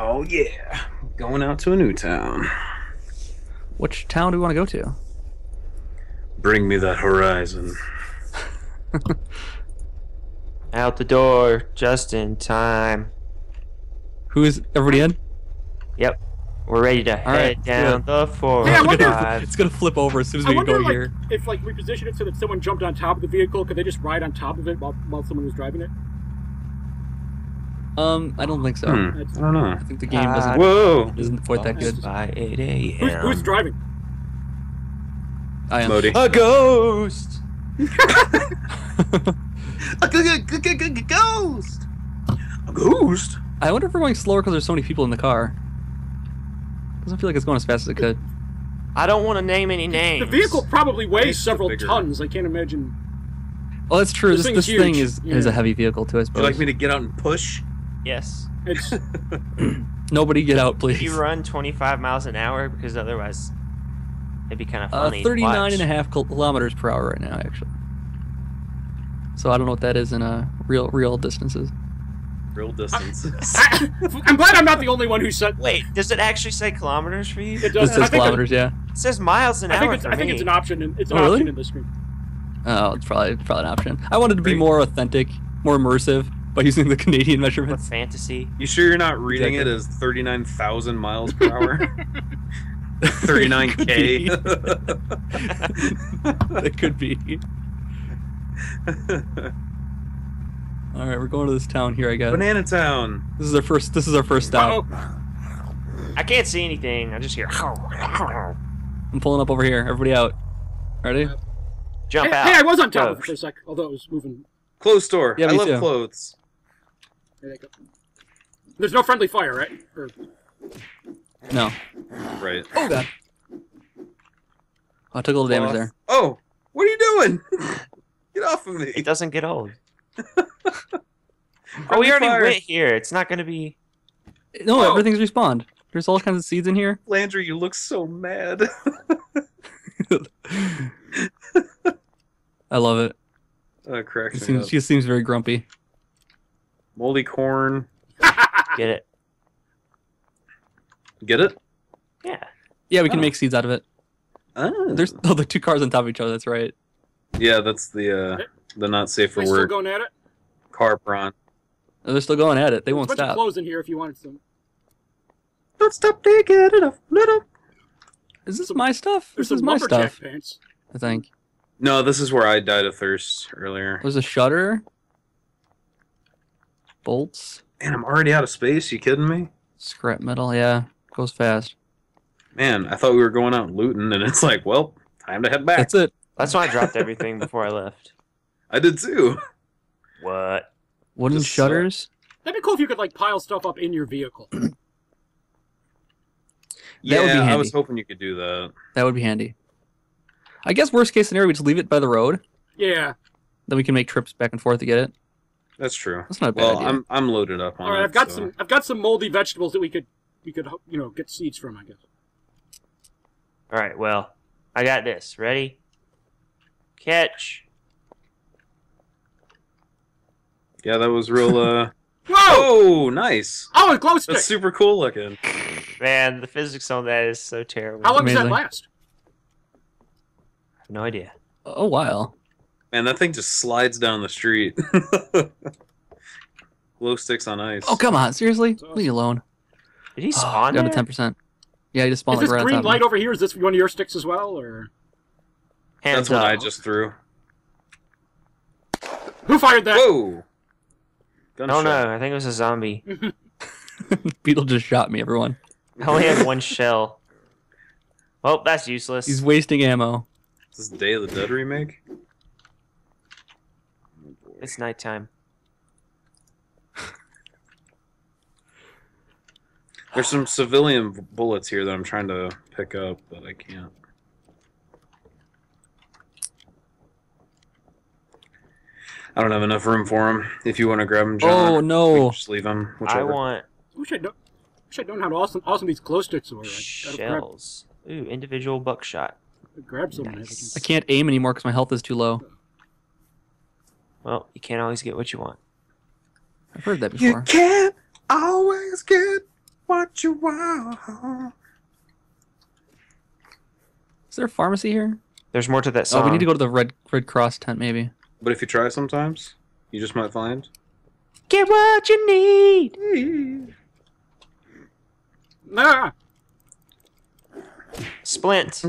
Oh yeah, going out to a new town. Which town do we want to go to? Bring me that horizon. Out the door, just in time. Who is everybody in? Yep. We're ready to head right, down the four Hey, I It's wonder gonna- if- it's gonna flip over as soon as I we wonder, go like, here. if like we position it so that someone jumped on top of the vehicle, could they just ride on top of it while, while someone was driving it? Um, I don't think so. Hmm, I don't know. I think the game Uh, doesn't Whoa, isn't quite that good. By 8 a.m. Who's, who's driving? I am. Modi. A ghost! A g- g- g- g- g- ghost. A ghost. I wonder if we're going slower because there's so many people in the car. Doesn't feel like it's going as fast as it could. I don't want to name any names. The vehicle probably weighs It's several tons. I can't imagine. Oh, that's true. This This, this thing huge. is is a heavy vehicle too. I Would suppose. you like me to get out and push? Yes. Nobody get out, please. You run 25 miles an hour because otherwise it'd be kind of Uh, funny. to 39 and a half kilometers per hour right now, actually. So I don't know what that is in uh, real real distances. Real distance. I, I'm glad I'm not the only one who said. Wait, does it actually say kilometers for you? It It does. I says think, kilometers, yeah. It says miles an I hour think, it's, for I think it's an option. In, it's an Oh, really? option in this screen. Oh, it's probably probably an option. I wanted to be more authentic, more immersive by using the Canadian What fantasy? You sure you're not reading it as 39,000 miles per hour? 39k. it could be. All right, we're going to this town here. I guess Banana Town. this is our first. This is our first stop. Uh-oh. I can't see anything. I just hear I'm pulling up over here. Everybody out. Ready? jump Hey, out. hey, I was on top Go. of it for a sec, although it was moving. Clothes store. Yeah, I me love too. clothes. There they go. There's no friendly fire, right? Or, No. Right. Oh god. Oh, I took a little damage there. Oh, what are you doing? Get off of me. It doesn't get old. oh, we already fire. went here. It's not going to be. No, Oh. everything's respawned. There's all kinds of seeds in here. Landry, you look so mad. I love it. uh, correct. She me seems, she seems very grumpy. Moldy corn. Get it? Get it? Yeah. Yeah, we can Oh. make seeds out of it. Ah. There's oh, the two cars on top of each other. That's right. Yeah, that's the uh, the not safe for they still work going at it? car prawn. Oh, They're still going at it. They There's won't a bunch of stop. clothes in here if you wanted some. Don't stop taking it off. Little. Is this my stuff? This is my stuff. pants. I think. No, this is where I died of thirst earlier. There's a shutter. Bolts. Man, I'm already out of space. You kidding me? Scrap metal. Yeah, goes fast. Man, I thought we were going out looting, and it's like, well, time to head back. That's it. That's why I dropped everything before I left. I did too. What? Wooden Just, shutters. That'd be cool if you could like pile stuff up in your vehicle. Yeah, would be I was hoping you could do that. That would be handy. I guess worst case scenario, we just leave it by the road. Yeah. Then we can make trips back and forth to get it. That's true. That's not a bad Well. I'm I'm loaded up on All right, it. I've got so- some. I've got some moldy vegetables that we could we could you know get seeds from. I guess. All right, well, I got this. Ready? Catch. Yeah, that was real. uh Whoa! Oh, nice. Oh, a glow stick. That's super cool looking. Man, the physics on that is so terrible. How long does that last? I have no idea. Oh wow. Man, that thing just slides down the street. Glow sticks on ice. Oh come on, seriously? Leave me alone. Did he Oh, spawn down to there? ten percent. Yeah, he just Is spawned this like right on green light over here? Is this one of your sticks as well, or Hands That's what up. I just threw. who fired that? Whoa! Oh Gunshot. no, I think it was a zombie. Beetle just shot me, everyone. I only had one shell. Well, that's useless. He's wasting ammo. Is this Day of the Dead remake? It's nighttime. There's some civilian bullets here that I'm trying to pick up, but I can't. I don't have enough room for them. If you want to grab them, John, Oh no. just leave them. I Whichever. want Wish I'd, know, wish I'd known how awesome, awesome these glow sticks were. I gotta grab, shells. Ooh, individual buckshot. grab some. Nice. I can't aim anymore because my health is too low. Well, you can't always get what you want. I've heard that before. You before. can't always get what what you want. Is there a pharmacy here? There's more to that Oh, we need to go to the Red Red Cross tent, maybe. But if you try sometimes, you just might find. Get what you need. Nah. Splint.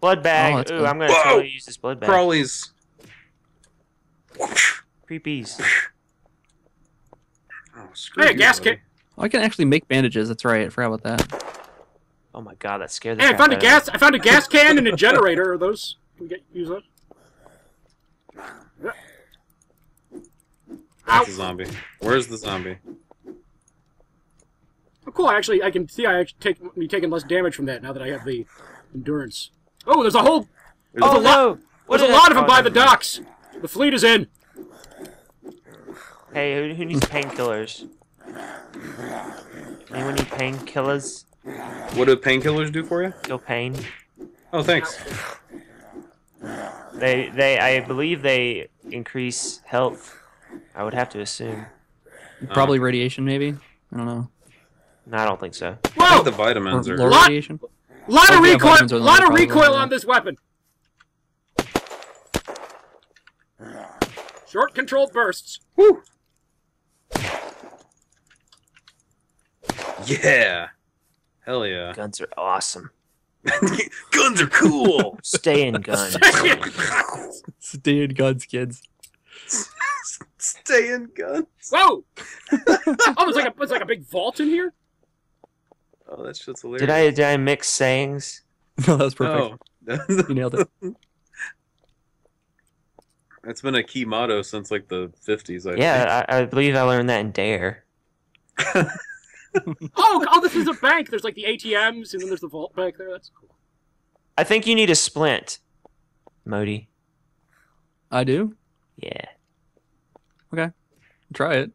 Blood bag. Oh, Ooh, good. I'm gonna Whoa! totally use this blood bag. Crawlies. Creepies. Oh, screw Hey, you, gas buddy. kit. Oh, I can actually make bandages. That's right. I forgot about that. Oh my god, that scared the Hey, I found a out of me. gas. I found a gas can and a generator. Are those? Can we get use those? That's a zombie. Where's the zombie? Oh, cool. I actually, I can see I actually take me taking less damage from that now that I have the endurance. Oh, there's a whole. There's Oh a- no! What There's a lot of them oh, by the never mind. docks. The fleet is in. Hey, who, who needs painkillers? Anyone need painkillers? What do painkillers do for you? Kill pain? Oh, thanks. They, they, I believe they increase health. I would have to assume. Probably radiation, maybe. I don't know. No, I don't think so. I Whoa! think the Or vitamins are. low Lot- radiation. lot of recoil. vitamins are the lot of recoil on yeah. this weapon. Short controlled bursts. Yeah. Hell yeah. Guns are awesome. Guns are cool. Stay in guns. Stay in guns, kids. Stay in guns. Whoa! oh, there's like a there's like a big vault in here. Oh, that shit's hilarious. Did I, did I mix sayings? No, that was perfect. No. You nailed it. It's been a key motto since like the 50s, I Yeah, I, I believe I learned that in Dare. Oh, oh, this is a bank. There's like the ATMs, and then there's the vault back there. That's cool. I think you need a splint, Modi. I do. Yeah. Okay. Try it.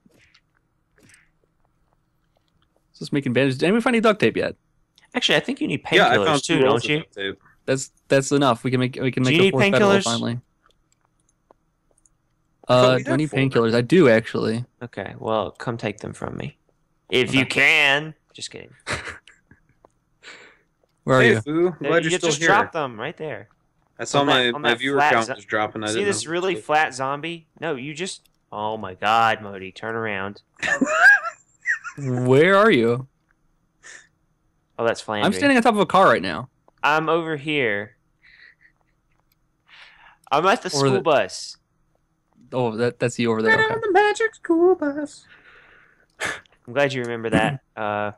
Just making bandages. Did anyone find any duct tape yet? Actually, I think you need think. Yeah, I painkillers too, don't you? That's that's enough. We can make we can Do make you a need fourth federal painkillers? finally. Thought Uh, we do I need painkillers? I do actually. Okay, well, come take them from me. If Okay. you can. Just kidding. Where are hey, you? Foo, I'm glad you you're still just here. drop them right there. I saw on my, on my that viewer count zo- was dropping. I See didn't this know. really flat zombie? No, you just. Oh my god, Modi, turn around. Where are you? Oh, that's Flandry. I'm standing on top of a car right now. I'm over here. I'm at the Or school the- bus. Oh, that that's you over there. Okay. the magic school bus. I'm glad you remember that uh,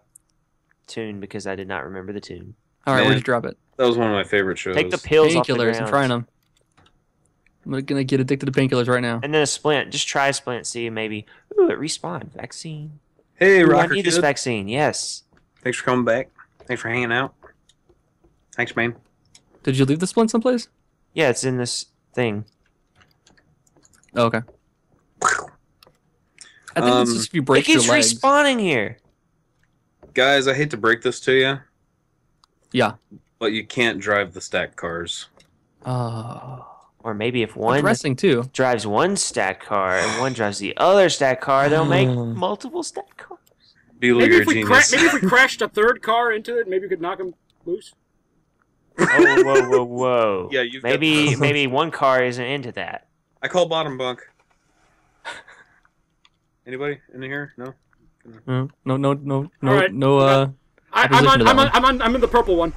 tune because I did not remember the tune. All right, Man. where'd you drop it? That was one of my favorite shows. Take the pills off the Painkillers. I'm trying them. I'm gonna get addicted to painkillers right now. And then a splint. Just try a splint. See, maybe. Ooh, it respawned. Vaccine. Hey, Ooh, I Rocker need this vaccine. Yes. Thanks for coming back. Thanks for hanging out. Thanks, man. Did you leave the splint someplace? Yeah, it's in this thing. Oh, okay. I think it's Um, just if you It break your keeps legs. respawning here. Guys, I hate to break this to you, Yeah. but you can't drive the stacked cars. Oh. Or maybe if one Dressing too. drives one stat car and one drives the other stat car, they'll make multiple stat cars. Bueller, Maybe if we cra- maybe if we crashed a third car into it, maybe we could knock him loose. Oh, whoa, whoa, whoa. Yeah, you've got- maybe maybe one car isn't into that. I call bottom bunk. Anybody in here? No. No, no, no, no, no, Alright. no. Uh, I, I'm on. I'm on, one. I'm on. I'm in the purple one.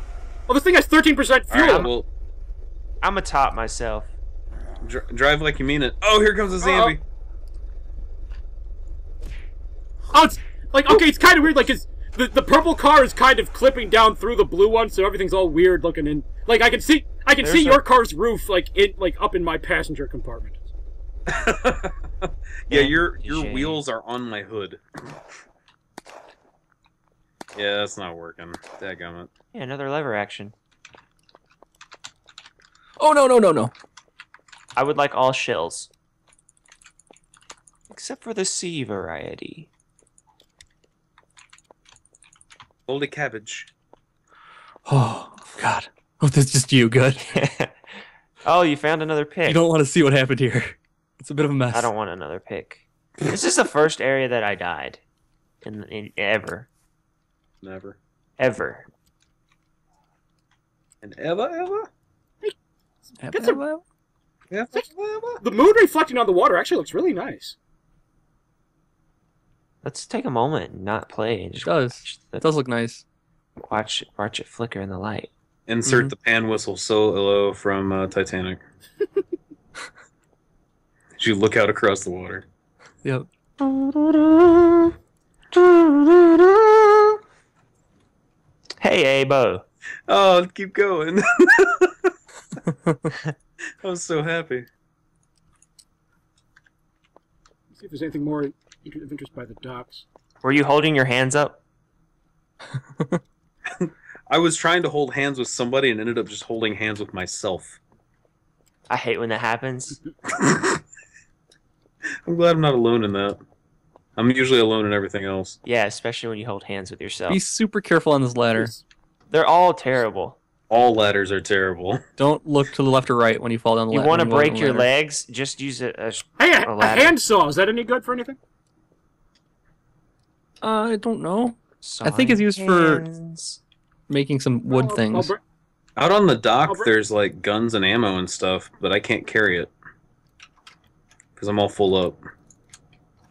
Oh, this thing has 13% All right, fuel. well, I'm a top myself. dr- drive like you mean it. Oh, here comes a zombie. Oh, it's like okay, it's kind of weird. Like, it's the the purple car is kind of clipping down through the blue one, so everything's all weird looking. And like, I can see, I can There's see a- your car's roof, like in, like up in my passenger compartment. yeah, your Shame. your wheels are on my hood. Yeah, that's not working. Dadgummit. Yeah, another lever action. oh no, no, no, no. I would like all shells. Except for the C variety. Holy cabbage. Oh God. Oh, this is just you. Good. oh, you found another pick. You don't want to see what happened here. It's a bit of a mess. I don't want another pick. This is the first area that I died in, in ever. Never. ever. And ever, ever, Get some- ever, ever. The moon reflecting on the water actually looks really nice. Let's take a moment and not play and It just does. watch, It does look nice. watch watch it flicker in the light. Insert Mhm. the pan whistle solo from uh, Titanic. As you look out across the water. Yep. Hey, Abo. Oh, keep going. I was so happy. Let's see if there's anything more of interest by the docks. Were you holding your hands up? I was trying to hold hands with somebody and ended up just holding hands with myself. I hate when that happens. I'm glad I'm not alone in that. I'm usually alone in everything else. Yeah, especially when you hold hands with yourself. Be super careful on this ladder. They're all terrible. All ladders are terrible. Don't look to the left or right when you fall down the You ladder. You want to when go down break your legs? Just use a, a Hey, a, A a ladder. handsaw. Is that any good for anything? Uh, I don't know. I think it's used for- hands. Making some wood I'll- I'll things. Out on the dock, I'll there's like guns and ammo and stuff, but I can't carry it because I'm all full up.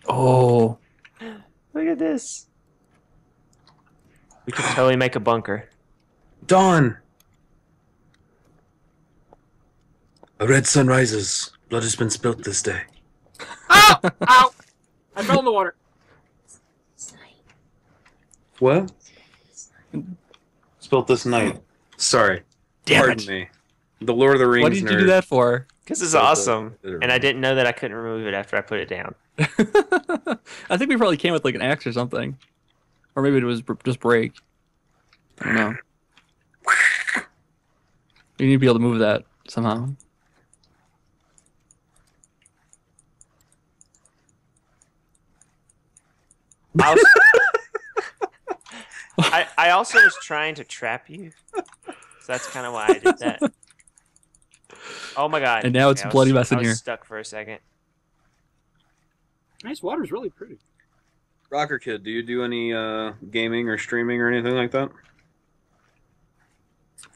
oh, Look at this. We could totally make a bunker. Dawn. A red sun rises. Blood has been spilt this day. Ow! Ow! I fell in the water. What? Spilt this night. Sorry. Damn Pardon it. me. The Lord of the Rings what did you nerd. do that for? Because it's awesome. And I didn't know that I couldn't remove it after I put it down. I think we probably came with like an axe or something, or maybe it was br- just break. I don't know. You need to be able to move that somehow. I, was- I, I also was trying to trap you. So that's kind of why I did that. Oh my god. And now it's Okay, I was- bloody mess in I was here. stuck for a second. Nice water's really pretty. Rocker Kid, do you do any uh, gaming or streaming or anything like that?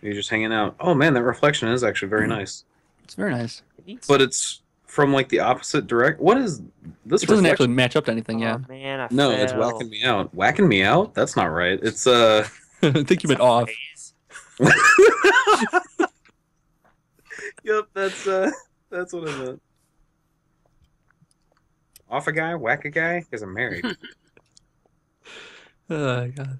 You're just hanging out. Oh man, that reflection is actually very nice. It's very nice. But it's from like the opposite direct. What is this? It doesn't reflection? actually match up to anything. Yeah, Oh, man, I No, it's whacking me out. Whacking me out? That's not right. It's uh. I think you've been off. Yep, that's uh, that's what I meant. Off a guy, whack a guy, because I'm married. Oh god.